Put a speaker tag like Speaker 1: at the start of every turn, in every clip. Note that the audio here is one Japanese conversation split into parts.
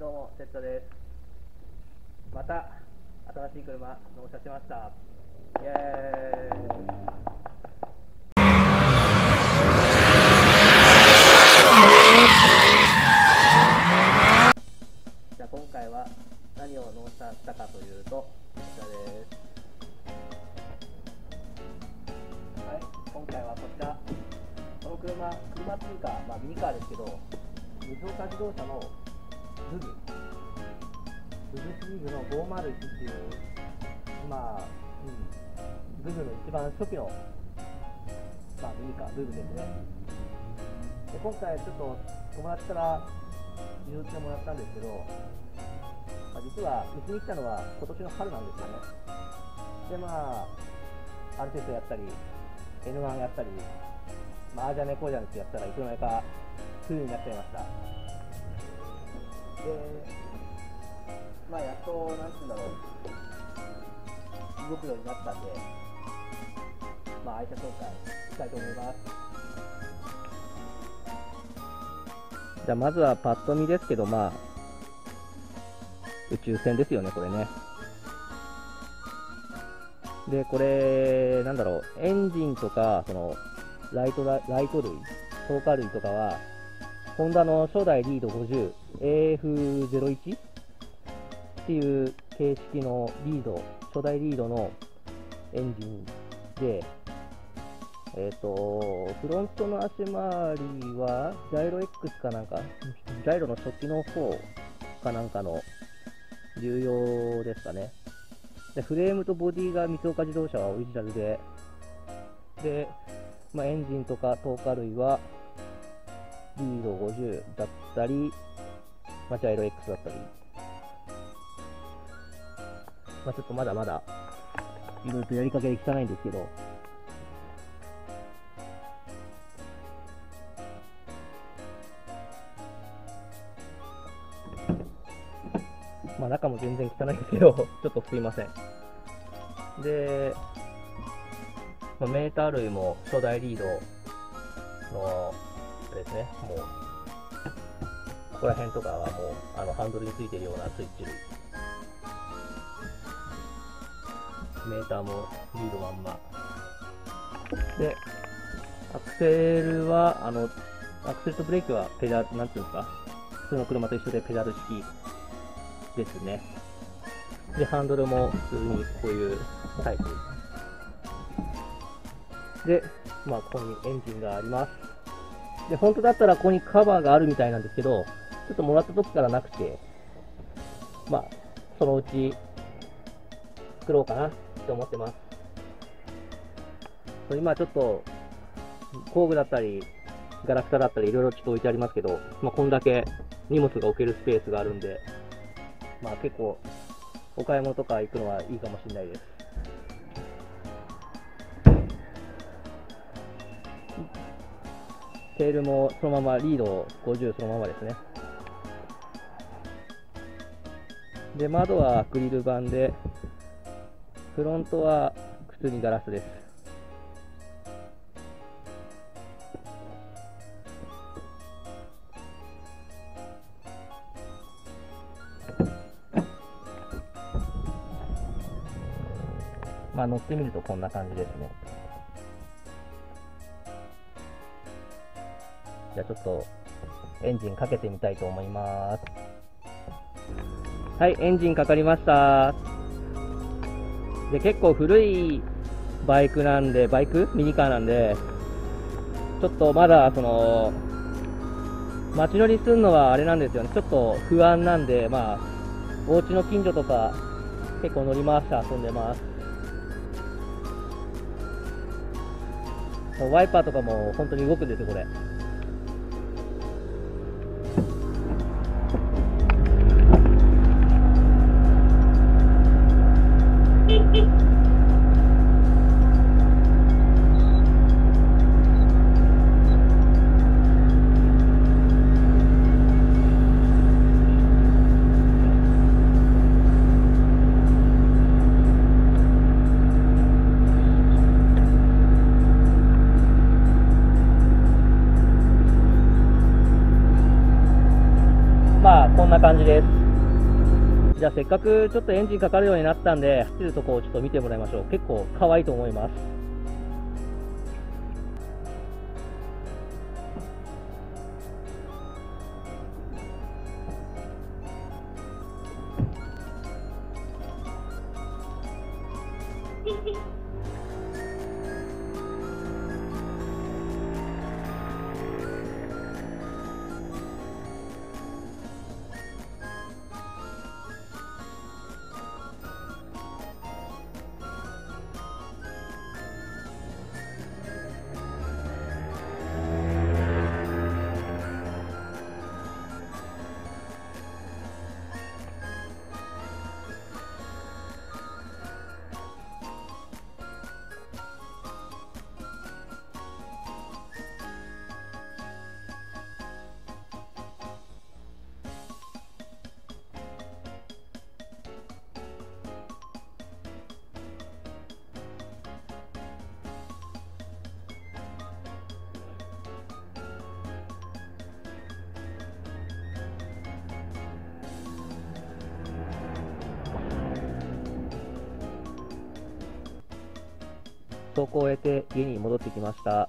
Speaker 1: どうも、セットです。また、新しい車、納車しました。イエーイじゃ今回は何を納車したかというと、こちらです。はい、今回はこちら。この車、車っていうか、まあミニカーですけど、水岡自動車のズブ、ズブシリーズの501っていう、まあ、うん、ズブの一番初期の、まあ、ミニカー、ズブですね。で今回ちょっと友達から譲ってもらったんですけど、まあ、実はうちに来たのは今年の春なんですよね。で、まあ、アルテストやったり、N1 やったり、まあ、あーじゃねこうじゃねってやったらいつの間にか冬になっちゃいました。で、まあ、やっと、なんていうんだろう、動くようになったんで、まあ、愛車紹介したいと思います。じゃあ、まずはパッと見ですけど、まあ、宇宙船ですよね、これね。で、これ、なんだろう、エンジンとか、その、ライトラライト類、透過類とかは、ホンダの初代リード50、AF01 っていう形式のリード、初代リードのエンジンで、えっ、と、フロントの足回りは、ジャイロ X かなんか、ジャイロの初期の方かなんかの重要ですかね。で、フレームとボディが三岡自動車はオリジナルで、で、まあ、エンジンとか透過類は、ード50だったり、まあ、ジャイロ X だったり、まあ、ちょっとまだまだ、いろいろとやりかけで汚いんですけど、まあ中も全然汚いんですけど、ちょっとすいません。で、まあ、メーター類も初代リードの、あれですね、もう、ここら辺とかはもう、あの、ハンドルについてるようなスイッチ類。メーターもリードまんま。で、アクセルは、あの、アクセルとブレーキはペダル、なんていうんですか、普通の車と一緒でペダル式ですね。で、ハンドルも普通にこういうタイプ。で、まあ、ここにエンジンがあります。で、本当だったらここにカバーがあるみたいなんですけど、ちょっともらった時からなくて、まあ、そのうち作ろうかなって思ってます。今ちょっと工具だったり、ガラクタだったり、いろいろちょっと置いてありますけど、まあ、こんだけ荷物が置けるスペースがあるんで、まあ結構、お買い物とか行くのはいいかもしれないです。テールもそのまま、リード50そのままですね。で、窓はアクリル板で、フロントは普通にガラスです。まあ乗ってみるとこんな感じですね。ゃあちょっとエンジンかけてみたいと思います。はい、エンジンかかりました。で、結構古いバイクなんで、バイク？ミニカーなんで、ちょっとまだその、街乗りするのはあれなんですよね。ちょっと不安なんで、まあ、お家の近所とか結構乗り回して遊んでます。ワイパーとかも本当に動くんですよ、これ。感じです。じゃあせっかくちょっとエンジンかかるようになったんで、走るとこをちょっと見てもらいましょう。結構可愛いと思います。走行を終えて家に戻ってきました。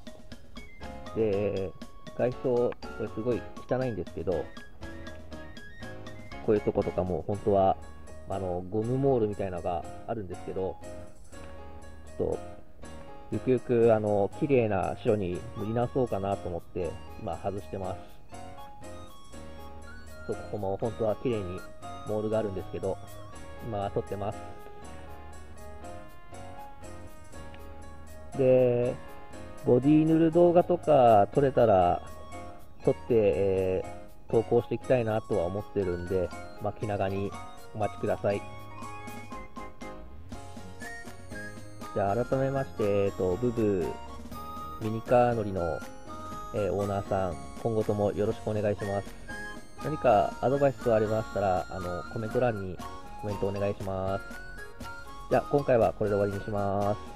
Speaker 1: で、外装、これすごい汚いんですけど、こういうとことかも本当は、あの、ゴムモールみたいなのがあるんですけど、ちょっと、ゆくゆく、あの、綺麗な白に塗り直そうかなと思って、今外してます。そう、ここも本当は綺麗にモールがあるんですけど、今撮ってます。で、ボディ塗る動画とか撮れたら、撮って、えー、投稿していきたいなとは思ってるんで、まあ、気長にお待ちください。じゃあ、改めまして、えっと、ブブミニカー乗りの、えー、オーナーさん、今後ともよろしくお願いします。何かアドバイスがありましたら、あの、コメント欄にコメントお願いします。じゃあ、今回はこれで終わりにします。